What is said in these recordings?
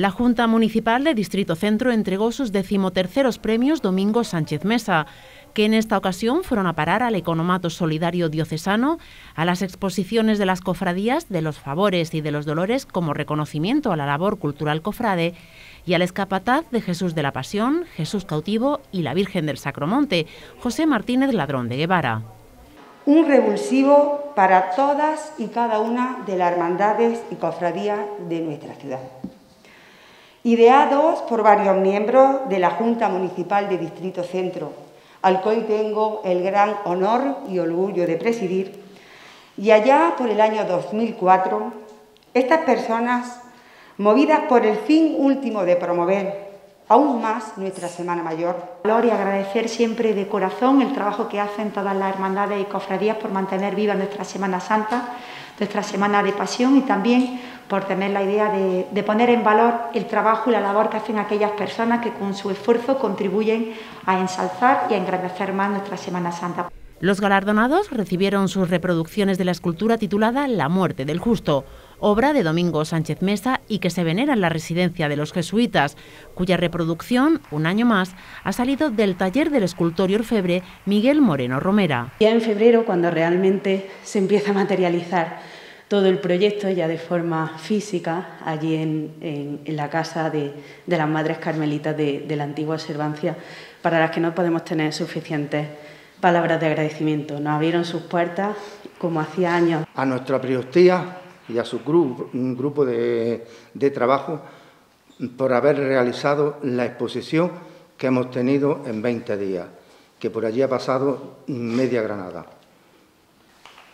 La Junta Municipal de Distrito Centro entregó sus decimoterceros premios Domingo Sánchez Mesa, que en esta ocasión fueron a parar al Economato Solidario Diocesano, a las exposiciones de las cofradías de los favores y de los dolores como reconocimiento a la labor cultural cofrade y al escapataz de Jesús de la Pasión, Jesús Cautivo y la Virgen del Sacromonte, José Martínez Ladrón de Guevara. Un revulsivo para todas y cada una de las hermandades y cofradías de nuestra ciudad. Ideados por varios miembros de la Junta Municipal de Distrito Centro, al hoy tengo el gran honor y orgullo de presidir, y allá por el año 2004, estas personas, movidas por el fin último de promover aún más nuestra Semana Mayor. Valor y agradecer siempre de corazón el trabajo que hacen todas las hermandades y cofradías por mantener viva nuestra Semana Santa, nuestra Semana de Pasión y también por tener la idea de, poner en valor el trabajo y la labor que hacen aquellas personas que con su esfuerzo contribuyen a ensalzar y a engrandecer más nuestra Semana Santa. Los galardonados recibieron sus reproducciones de la escultura titulada La muerte del justo, obra de Domingo Sánchez Mesa y que se venera en la residencia de los jesuitas, cuya reproducción, un año más, ha salido del taller del escultor y orfebre Miguel Moreno Romera. Ya en febrero, cuando realmente se empieza a materializar todo el proyecto ya de forma física allí en, en, en la casa de, de, las Madres Carmelitas de, de la antigua observancia, para las que no podemos tener suficientes palabras de agradecimiento. Nos abrieron sus puertas como hacía años. A nuestra priostía y a su grupo, de, trabajo por haber realizado la exposición que hemos tenido en 20 días, que por allí ha pasado media Granada.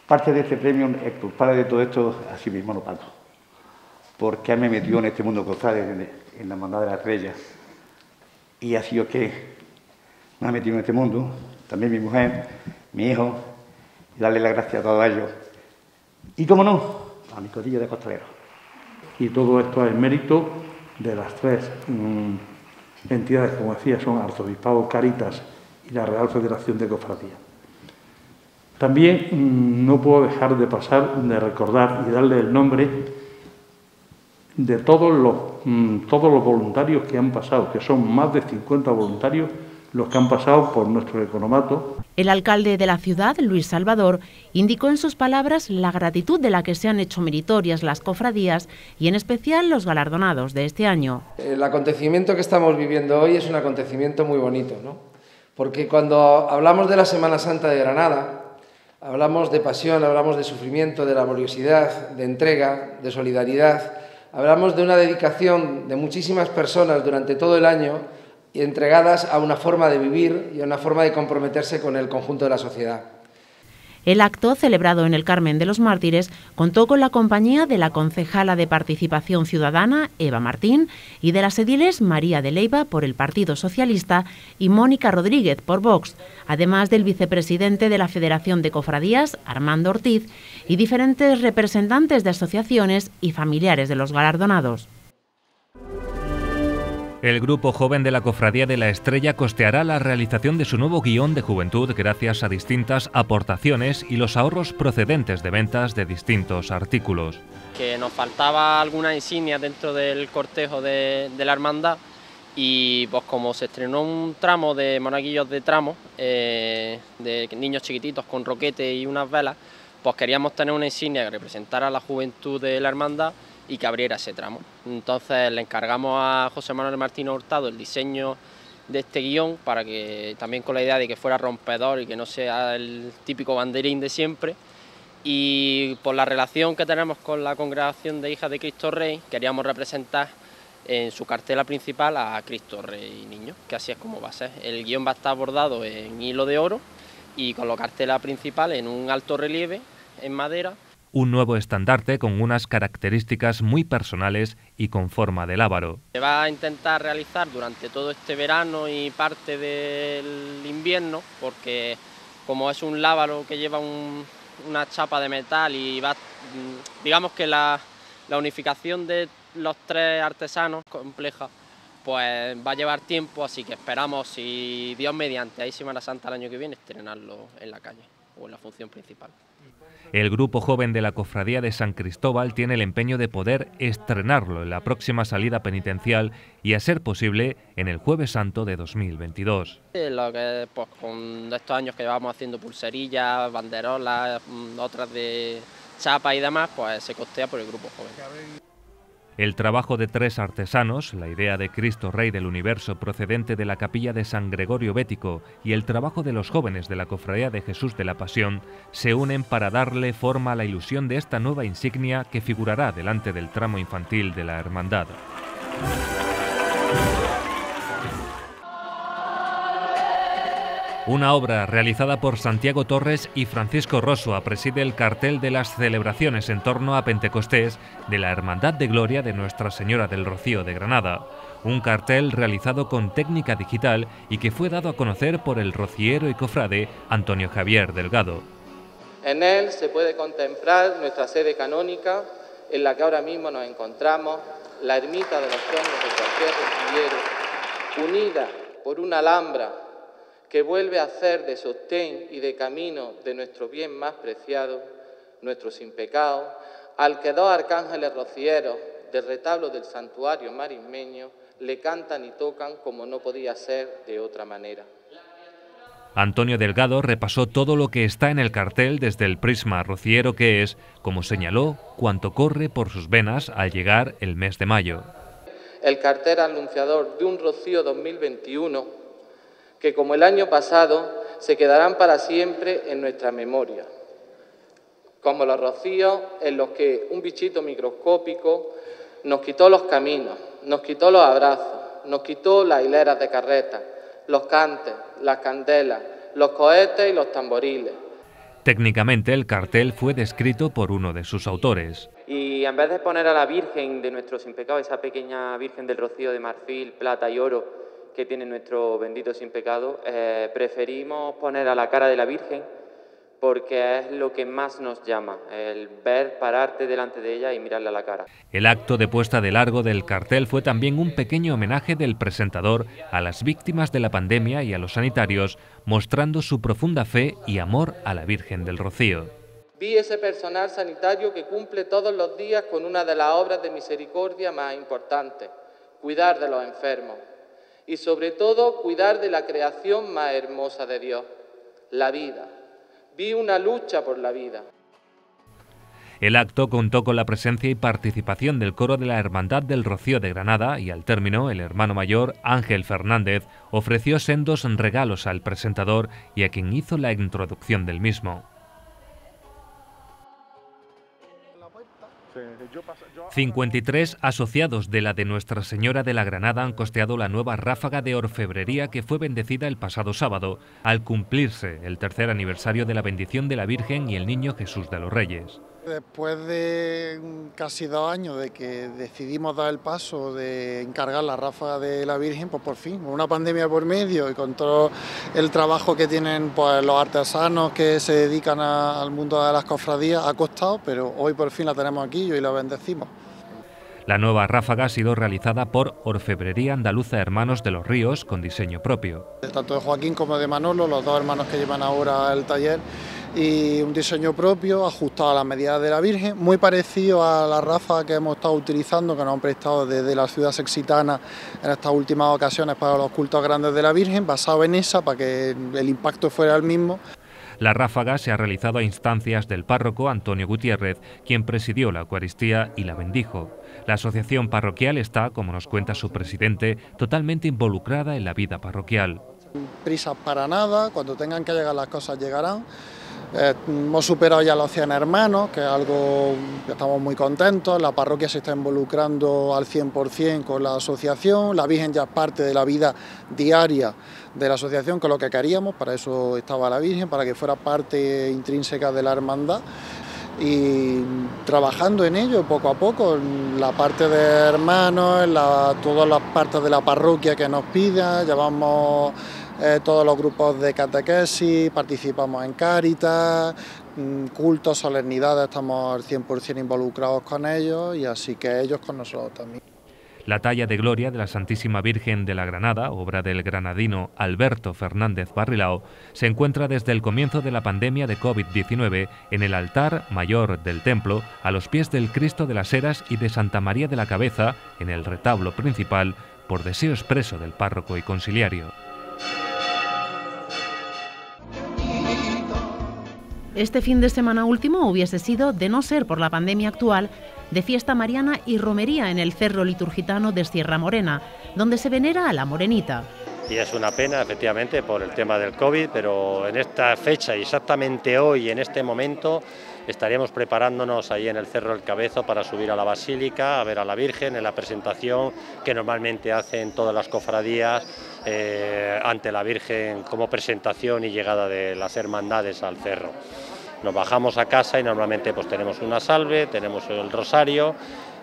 Parte de este premio, el culpable de todo esto, así mismo lo pago, porque me metió en este mundo cofrade, en, la hermandad de la estrella, y ha sido que me ha metido en este mundo, también mi mujer, mi hijo, y darle las gracias a todos ellos. Y cómo no, a mi codillo de costalero. Y todo esto es mérito de las tres mmm, entidades, como decía, son Arzobispado Caritas y la Real Federación de Cofradías. También mmm, no puedo dejar de pasar de recordar y darle el nombre de todos los, mmm, todos los voluntarios que han pasado, que son más de 50 voluntarios los que han pasado por nuestro economato. El alcalde de la ciudad, Luis Salvador, indicó en sus palabras la gratitud de la que se han hecho meritorias las cofradías y en especial los galardonados de este año. El acontecimiento que estamos viviendo hoy es un acontecimiento muy bonito, ¿no? Porque cuando hablamos de la Semana Santa de Granada, hablamos de pasión, hablamos de sufrimiento, de laboriosidad, de entrega, de solidaridad, hablamos de una dedicación de muchísimas personas durante todo el año entregadas a una forma de vivir y a una forma de comprometerse con el conjunto de la sociedad. El acto, celebrado en el Carmen de los Mártires, contó con la compañía de la concejala de Participación Ciudadana, Eva Martín, y de las ediles María de Leiva por el Partido Socialista y Mónica Rodríguez por Vox, además del vicepresidente de la Federación de Cofradías, Armando Ortiz, y diferentes representantes de asociaciones y familiares de los galardonados. El grupo joven de la Cofradía de la Estrella costeará la realización de su nuevo guion de juventud gracias a distintas aportaciones y los ahorros procedentes de ventas de distintos artículos. Que nos faltaba alguna insignia dentro del cortejo de, la hermandad y pues como se estrenó un tramo de monaguillos de tramo, eh, de niños chiquititos con roquete y unas velas, pues queríamos tener una insignia que representara a la juventud de la hermandad y que abriera ese tramo. Entonces le encargamos a José Manuel Martínez Hurtado el diseño de este guion para que también con la idea de que fuera rompedor y que no sea el típico banderín de siempre. Y por la relación que tenemos con la congregación de hijas de Cristo Rey, queríamos representar en su cartela principal a Cristo Rey Niño, que así es como va a ser. El guion va a estar bordado en hilo de oro y con la cartela principal en un alto relieve en madera un nuevo estandarte con unas características muy personales y con forma de lábaro. Se va a intentar realizar durante todo este verano y parte del invierno, porque como es un lábaro que lleva un, una chapa de metal y va, digamos que la, la unificación de los tres artesanos compleja, pues va a llevar tiempo, así que esperamos, si Dios mediante, hay Semana Santa el año que viene, estrenarlo en la calle. o en la función principal. El grupo joven de la Cofradía de San Cristóbal tiene el empeño de poder estrenarlo en la próxima salida penitencial y, a ser posible, en el Jueves Santo de 2022. Lo que, pues, con estos años que llevamos haciendo pulserillas, banderolas, mm, otras de chapa y demás, pues se costea por el grupo joven. El trabajo de tres artesanos, la idea de Cristo Rey del Universo procedente de la capilla de San Gregorio Bético y el trabajo de los jóvenes de la Cofradía de Jesús de la Pasión se unen para darle forma a la ilusión de esta nueva insignia que figurará delante del tramo infantil de la Hermandad. Una obra realizada por Santiago Torres y Francisco Rosua preside el cartel de las celebraciones en torno a Pentecostés de la Hermandad de Gloria de Nuestra Señora del Rocío de Granada. Un cartel realizado con técnica digital y que fue dado a conocer por el rociero y cofrade Antonio Javier Delgado. En él se puede contemplar nuestra sede canónica en la que ahora mismo nos encontramos, la ermita de los tronos de cualquier rociero, unida por una alhambra que vuelve a hacer de sostén y de camino de nuestro bien más preciado, nuestro sin pecado, al que dos arcángeles rocieros del retablo del santuario marismeño le cantan y tocan como no podía ser de otra manera. Antonio Delgado repasó todo lo que está en el cartel desde el prisma rociero que es, como señaló, cuanto corre por sus venas al llegar el mes de mayo. El cartel anunciador de un rocío 2021 que como el año pasado se quedarán para siempre en nuestra memoria, como los rocíos en los que un bichito microscópico nos quitó los caminos, nos quitó los abrazos, nos quitó las hileras de carretas, los cantes, las candelas, los cohetes y los tamboriles. Técnicamente el cartel fue descrito por uno de sus autores. Y en vez de poner a la Virgen de nuestro sin pecado, esa pequeña Virgen del Rocío de marfil, plata y oro, que tiene nuestro bendito sin pecado, eh, preferimos poner a la cara de la Virgen porque es lo que más nos llama, el ver, pararte delante de ella y mirarle a la cara. El acto de puesta de largo del cartel fue también un pequeño homenaje del presentador a las víctimas de la pandemia y a los sanitarios, mostrando su profunda fe y amor a la Virgen del Rocío. Vi ese personal sanitario que cumple todos los días con una de las obras de misericordia más importantes, cuidar de los enfermos, y sobre todo cuidar de la creación más hermosa de Dios, la vida. Vi una lucha por la vida. El acto contó con la presencia y participación del coro de la Hermandad del Rocío de Granada y al término el hermano mayor Ángel Fernández ofreció sendos regalos al presentador y a quien hizo la introducción del mismo. 53 asociados de la de Nuestra Señora de la Granada han costeado la nueva ráfaga de orfebrería que fue bendecida el pasado sábado, al cumplirse el tercer aniversario de la bendición de la Virgen y el Niño Jesús de los Reyes. Después de casi dos años de que decidimos dar el paso de encargar la ráfaga de la Virgen, pues por fin, con una pandemia por medio y con todo el trabajo que tienen pues, los artesanos que se dedican al mundo de las cofradías, ha costado, pero hoy por fin la tenemos aquí y hoy la bendecimos. La nueva ráfaga ha sido realizada por Orfebrería Andaluza Hermanos de los Ríos con diseño propio. Tanto de Joaquín como de Manolo, los dos hermanos que llevan ahora el taller, y un diseño propio ajustado a las medidas de la Virgen, muy parecido a la ráfaga que hemos estado utilizando, que nos han prestado desde la ciudad sexitana en estas últimas ocasiones para los cultos grandes de la Virgen, basado en esa para que el impacto fuera el mismo. La ráfaga se ha realizado a instancias del párroco Antonio Gutiérrez, quien presidió la Eucaristía y la bendijo. La asociación parroquial está, como nos cuenta su presidente, totalmente involucrada en la vida parroquial. Prisas para nada, cuando tengan que llegar las cosas llegarán. Eh, hemos superado ya los 100 hermanos, que es algo que estamos muy contentos. La parroquia se está involucrando al 100% con la asociación. La Virgen ya es parte de la vida diaria de la asociación, con lo que queríamos. Para eso estaba la Virgen, para que fuera parte intrínseca de la hermandad. Y trabajando en ello poco a poco, en la parte de hermanos, en todas las partes de la parroquia que nos pidan. Llevamos eh, todos los grupos de catequesis, participamos en Cáritas, mm, cultos, solemnidades, estamos al 100% involucrados con ellos y así que ellos con nosotros también. La talla de gloria de la Santísima Virgen de la Granada, obra del granadino Alberto Fernández Barrilao, se encuentra desde el comienzo de la pandemia de COVID-19 en el altar mayor del templo, a los pies del Cristo de las Heras y de Santa María de la Cabeza, en el retablo principal, por deseo expreso del párroco y conciliario. Este fin de semana último hubiese sido, de no ser por la pandemia actual, de fiesta mariana y romería en el Cerro Liturgitano de Sierra Morena, donde se venera a la Morenita. Y es una pena, efectivamente, por el tema del COVID, pero en esta fecha, exactamente hoy, en este momento, estaríamos preparándonos ahí en el Cerro del Cabezo para subir a la Basílica, a ver a la Virgen en la presentación que normalmente hacen todas las cofradías eh, ante la Virgen como presentación y llegada de las hermandades al cerro. Nos bajamos a casa y normalmente pues tenemos una salve, tenemos el rosario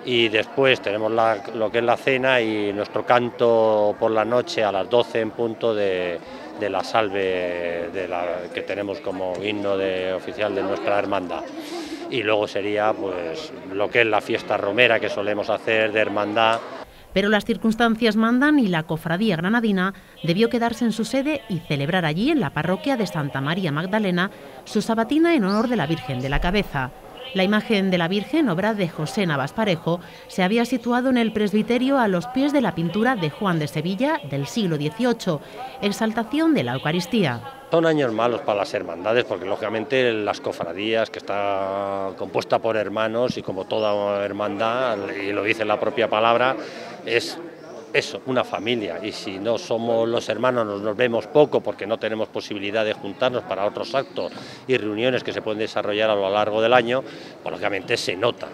y después tenemos lo que es la cena y nuestro canto por la noche a las 12 en punto de, la salve que tenemos como himno de, oficial de nuestra hermandad. Y luego sería pues lo que es la fiesta romera que solemos hacer de hermandad pero las circunstancias mandan y la cofradía granadina debió quedarse en su sede y celebrar allí, en la parroquia de Santa María Magdalena, su sabatina en honor de la Virgen de la Cabeza. La imagen de la Virgen, obra de José Navas Parejo, se había situado en el presbiterio a los pies de la pintura de Juan de Sevilla del siglo XVIII, exaltación de la Eucaristía. Son años malos para las hermandades porque lógicamente las cofradías que está compuesta por hermanos y como toda hermandad, y lo dice la propia palabra, es eso, una familia. Y si no somos los hermanos, nos, vemos poco porque no tenemos posibilidad de juntarnos para otros actos y reuniones que se pueden desarrollar a lo largo del año, pues lógicamente se nota.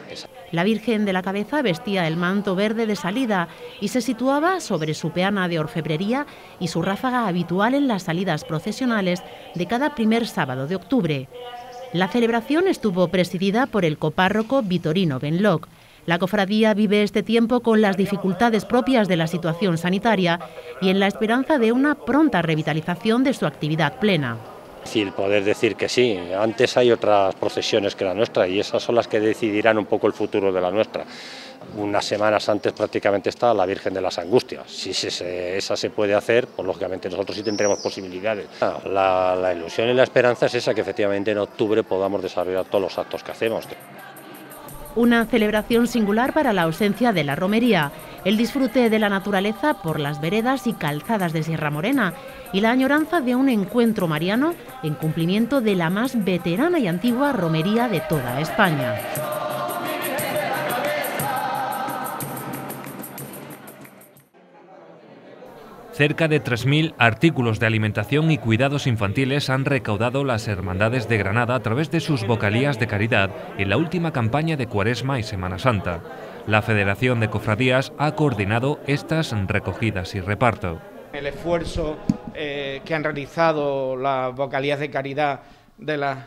La Virgen de la Cabeza vestía el manto verde de salida y se situaba sobre su peana de orfebrería y su ráfaga habitual en las salidas procesionales de cada primer sábado de octubre. La celebración estuvo presidida por el copárroco Vitorino Benloc, la cofradía vive este tiempo con las dificultades propias de la situación sanitaria y en la esperanza de una pronta revitalización de su actividad plena. Difícil poder decir que sí, antes hay otras procesiones que la nuestra y esas son las que decidirán un poco el futuro de la nuestra. Unas semanas antes prácticamente está la Virgen de las Angustias. Si esa se puede hacer, pues lógicamente nosotros sí tendremos posibilidades. La, la ilusión y la esperanza es esa, que efectivamente en octubre podamos desarrollar todos los actos que hacemos. Una celebración singular para la ausencia de la romería, el disfrute de la naturaleza por las veredas y calzadas de Sierra Morena y la añoranza de un encuentro mariano en cumplimiento de la más veterana y antigua romería de toda España. Cerca de 3.000 artículos de alimentación y cuidados infantiles han recaudado las Hermandades de Granada a través de sus vocalías de caridad en la última campaña de Cuaresma y Semana Santa. La Federación de Cofradías ha coordinado estas recogidas y reparto. El esfuerzo eh, que han realizado las vocalías de caridad de las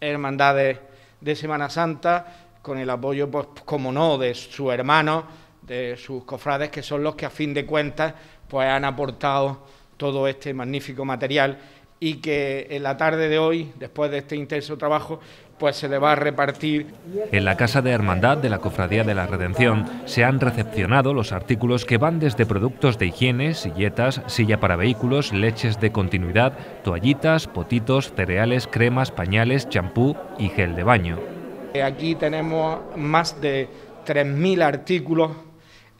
Hermandades de Semana Santa, con el apoyo, pues, como no, de su hermano, de sus cofrades, que son los que a fin de cuentas pues han aportado todo este magnífico material y que en la tarde de hoy, después de este intenso trabajo, pues se le va a repartir. En la Casa de Hermandad de la Cofradía de la Redención se han recepcionado los artículos que van desde productos de higiene, silletas, silla para vehículos, leches de continuidad, toallitas, potitos, cereales, cremas, pañales, champú y gel de baño. Aquí tenemos más de 3.000 artículos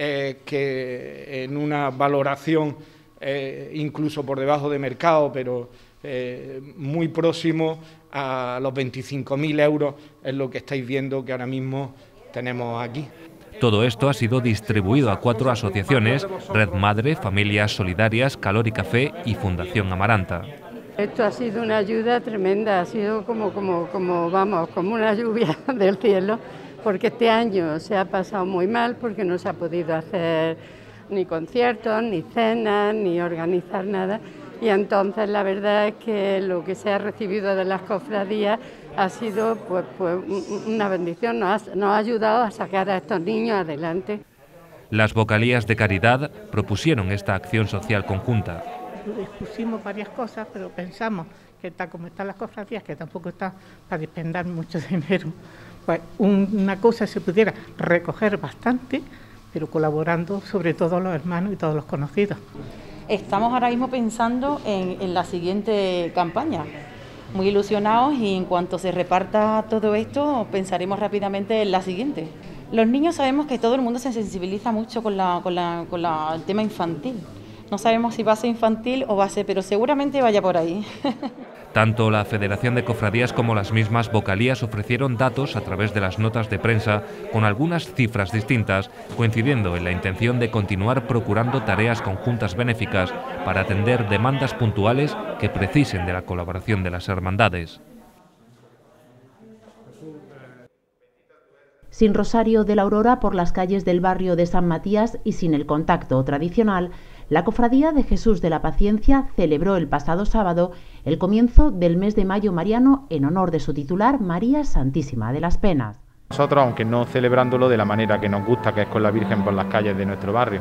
eh, que en una valoración eh, incluso por debajo de mercado, pero eh, muy próximo a los 25.000 euros es lo que estáis viendo que ahora mismo tenemos aquí. Todo esto ha sido distribuido a cuatro asociaciones, Red Madre, Familias Solidarias, Calor y Café y Fundación Amaranta. Esto ha sido una ayuda tremenda, ha sido como, como, como, vamos, como una lluvia del cielo porque este año se ha pasado muy mal porque no se ha podido hacer ni conciertos, ni cenas, ni organizar nada. Y entonces la verdad es que lo que se ha recibido de las cofradías ha sido pues, pues una bendición, nos ha, ayudado a sacar a estos niños adelante. Las vocalías de caridad propusieron esta acción social conjunta. Dispusimos varias cosas, pero pensamos que está como están las cofradías, que tampoco está para despender mucho dinero, una cosa se pudiera recoger bastante pero colaborando sobre todo los hermanos y todos los conocidos. Estamos ahora mismo pensando en, la siguiente campaña, muy ilusionados y en cuanto se reparta todo esto pensaremos rápidamente en la siguiente. Los niños sabemos que todo el mundo se sensibiliza mucho con, con, con el tema infantil. No sabemos si va a ser infantil o va a ser, pero seguramente vaya por ahí. Tanto la Federación de Cofradías como las mismas vocalías ofrecieron datos a través de las notas de prensa con algunas cifras distintas, coincidiendo en la intención de continuar procurando tareas conjuntas benéficas para atender demandas puntuales que precisen de la colaboración de las hermandades. Sin Rosario de la Aurora por las calles del barrio de San Matías y sin el contacto tradicional, la Cofradía de Jesús de la Paciencia celebró el pasado sábado el comienzo del mes de mayo mariano en honor de su titular María Santísima de las Penas. Nosotros, aunque no celebrándolo de la manera que nos gusta, que es con la Virgen por las calles de nuestro barrio.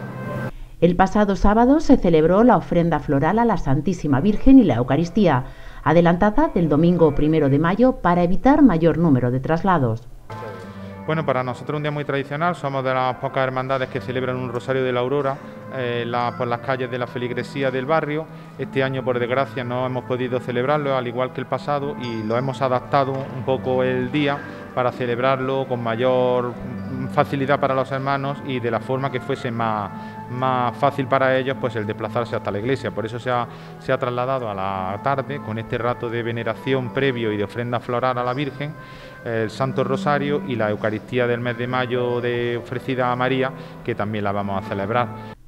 El pasado sábado se celebró la ofrenda floral a la Santísima Virgen y la Eucaristía, adelantada del domingo primero de mayo para evitar mayor número de traslados. Bueno, para nosotros un día muy tradicional, somos de las pocas hermandades que celebran un Rosario de la Aurora eh, por las calles de la feligresía del barrio. Este año, por desgracia, no hemos podido celebrarlo, al igual que el pasado, y lo hemos adaptado un poco el día para celebrarlo con mayor facilidad para los hermanos y de la forma que fuese más, más fácil para ellos pues el desplazarse hasta la iglesia. Por eso se ha, se ha trasladado a la tarde con este rato de veneración previo y de ofrenda floral a la Virgen, el Santo Rosario y la Eucaristía del mes de mayo de ofrecida a María, que también la vamos a celebrar.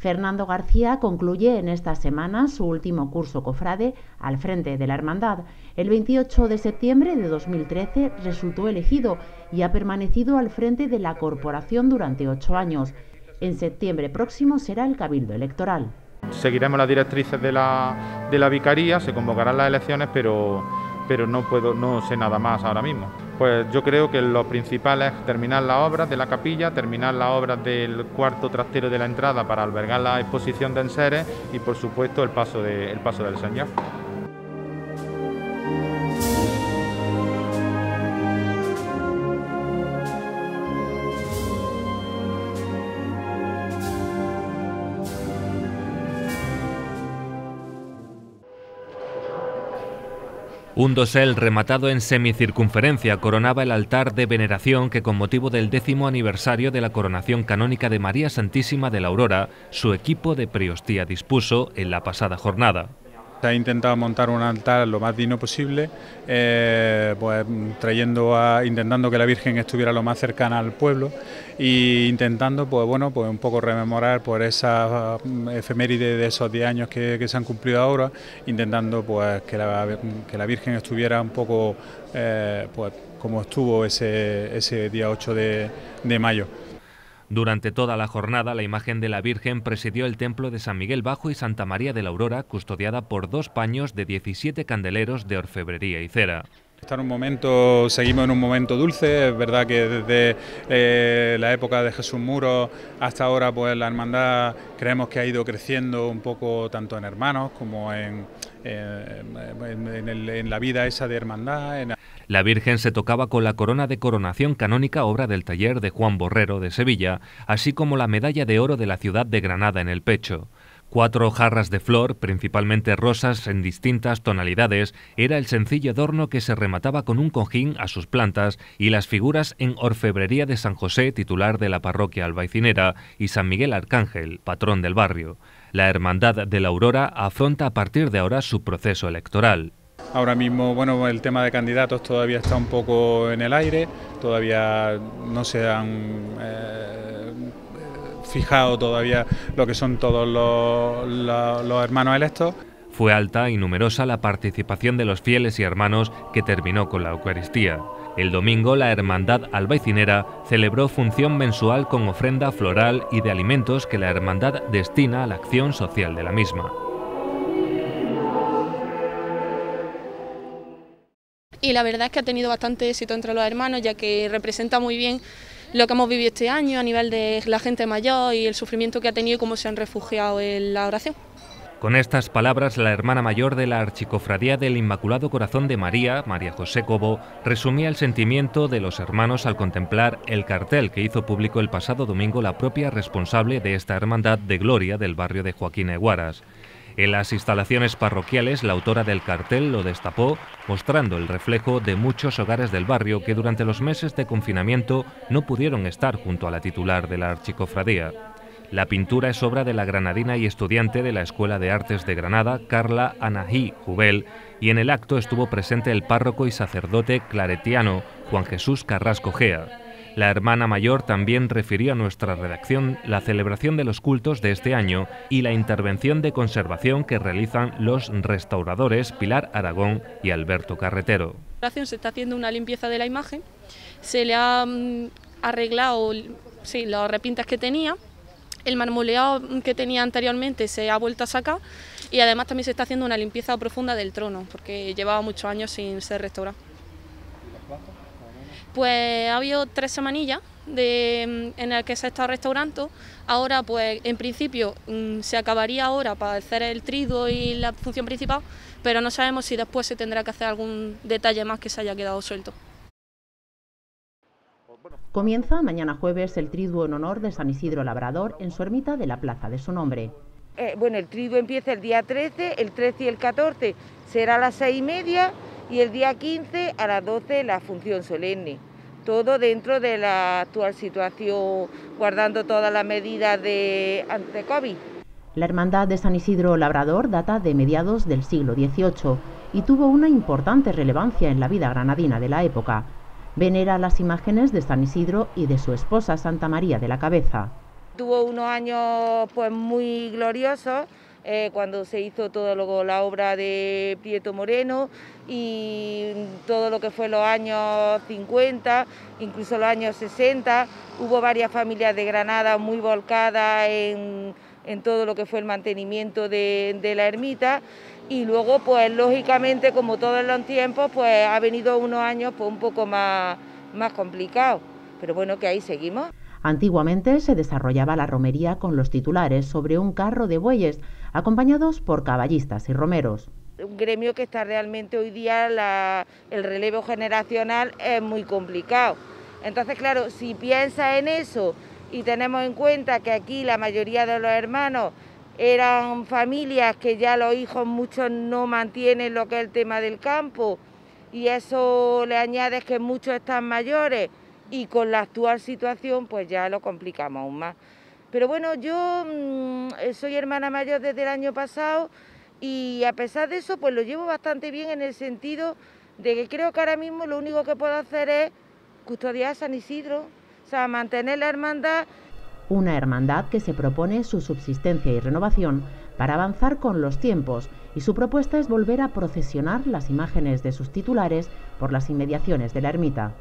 Fernando García concluye en esta semana su último curso cofrade al frente de la Hermandad. El 28 de septiembre de 2013 resultó elegido y ha permanecido al frente de la corporación durante ocho años. En septiembre próximo será el cabildo electoral. Seguiremos las directrices de la, de la vicaría, se convocarán las elecciones, pero, pero no, puedo, no sé nada más ahora mismo. Pues yo creo que lo principal es terminar las obras de la capilla, terminar las obras del cuarto trastero de la entrada para albergar la exposición de enseres y por supuesto el paso, de, el paso del Señor. Un dosel rematado en semicircunferencia coronaba el altar de veneración que con motivo del décimo aniversario de la coronación canónica de María Santísima de la Aurora, su equipo de priostía dispuso en la pasada jornada. Se ha intentado montar un altar lo más digno posible, eh, pues trayendo a, intentando que la Virgen estuviera lo más cercana al pueblo e intentando, pues bueno, pues un poco rememorar por esa mm, efeméride de esos 10 años que, se han cumplido ahora, intentando pues que la, que la Virgen estuviera un poco eh, pues como estuvo ese, ese día 8 de, de mayo. Durante toda la jornada, la imagen de la Virgen presidió el templo de San Miguel Bajo y Santa María de la Aurora, custodiada por dos paños de 17 candeleros de orfebrería y cera. Está en un momento, seguimos en un momento dulce, es verdad que desde eh, la época de Jesús Muro hasta ahora pues la hermandad creemos que ha ido creciendo un poco tanto en hermanos como en, eh, en la vida esa de hermandad. La Virgen se tocaba con la corona de coronación canónica obra del taller de Juan Borrero de Sevilla, así como la medalla de oro de la ciudad de Granada en el pecho. Cuatro jarras de flor, principalmente rosas en distintas tonalidades, era el sencillo adorno que se remataba con un cojín a sus plantas y las figuras en orfebrería de San José, titular de la parroquia albaicinera, y San Miguel Arcángel, patrón del barrio. La Hermandad de la Aurora afronta a partir de ahora su proceso electoral. Ahora mismo, bueno, el tema de candidatos todavía está un poco en el aire, todavía no se han eh, fijado todavía lo que son todos los, hermanos electos. Fue alta y numerosa la participación de los fieles y hermanos que terminó con la Eucaristía. El domingo la Hermandad Albaicinera celebró función mensual con ofrenda floral y de alimentos que la Hermandad destina a la acción social de la misma. Y la verdad es que ha tenido bastante éxito entre los hermanos ya que representa muy bien lo que hemos vivido este año a nivel de la gente mayor y el sufrimiento que ha tenido y cómo se han refugiado en la oración. Con estas palabras, la hermana mayor de la Archicofradía del Inmaculado Corazón de María, María José Cobo, resumía el sentimiento de los hermanos al contemplar el cartel que hizo público el pasado domingo la propia responsable de esta hermandad de gloria del barrio de Joaquín Eguaras. En las instalaciones parroquiales, la autora del cartel lo destapó, mostrando el reflejo de muchos hogares del barrio que durante los meses de confinamiento no pudieron estar junto a la titular de la Archicofradía. La pintura es obra de la granadina y estudiante de la Escuela de Artes de Granada, Carla Anají Jubel, y en el acto estuvo presente el párroco y sacerdote claretiano Juan Jesús Carrasco Gea. La hermana mayor también refirió a nuestra redacción la celebración de los cultos de este año y la intervención de conservación que realizan los restauradores Pilar Aragón y Alberto Carretero. Se está haciendo una limpieza de la imagen, se le ha mm, arreglado sí, las repintas que tenía el marmoleado que tenía anteriormente se ha vuelto a sacar y además también se está haciendo una limpieza profunda del trono porque llevaba muchos años sin ser restaurado. Pues ha habido tres semanillas de, en las que se ha estado restaurando. Ahora, pues en principio mm, se acabaría ahora para hacer el triduo y la función principal, pero no sabemos si después se tendrá que hacer algún detalle más que se haya quedado suelto. Comienza mañana jueves el triduo en honor de San Isidro Labrador en su ermita de la plaza de su nombre. Eh, bueno, el triduo empieza el día 13, el 13 y el 14 será a las 6 y media y el día 15 a las 12 la función solemne. Todo dentro de la actual situación, guardando todas las medidas de, ante COVID. La Hermandad de San Isidro Labrador data de mediados del siglo XVIII y tuvo una importante relevancia en la vida granadina de la época venera las imágenes de San Isidro y de su esposa Santa María de la Cabeza. Tuvo unos años pues muy gloriosos eh, cuando se hizo todo lo, la obra de Prieto Moreno y todo lo que fue los años 50, incluso los años 60. Hubo varias familias de Granada muy volcadas en, todo lo que fue el mantenimiento de, de la ermita y luego pues lógicamente como todos los tiempos pues ha venido unos años pues un poco más, más complicados, pero bueno que ahí seguimos. Antiguamente se desarrollaba la romería con los titulares sobre un carro de bueyes, acompañados por caballistas y romeros. Un gremio que está realmente hoy día, el relevo generacional es muy complicado. Entonces, claro, si piensa en eso y tenemos en cuenta que aquí la mayoría de los hermanos eran familias que ya los hijos muchos no mantienen lo que es el tema del campo y eso le añades que muchos están mayores y con la actual situación pues ya lo complicamos aún más. Pero bueno, yo mm, soy hermana mayor desde el año pasado y a pesar de eso pues lo llevo bastante bien en el sentido de que creo que ahora mismo lo único que puedo hacer es custodiar San Isidro, o sea, mantener la hermandad una hermandad que se propone su subsistencia y renovación para avanzar con los tiempos y su propuesta es volver a procesionar las imágenes de sus titulares por las inmediaciones de la ermita.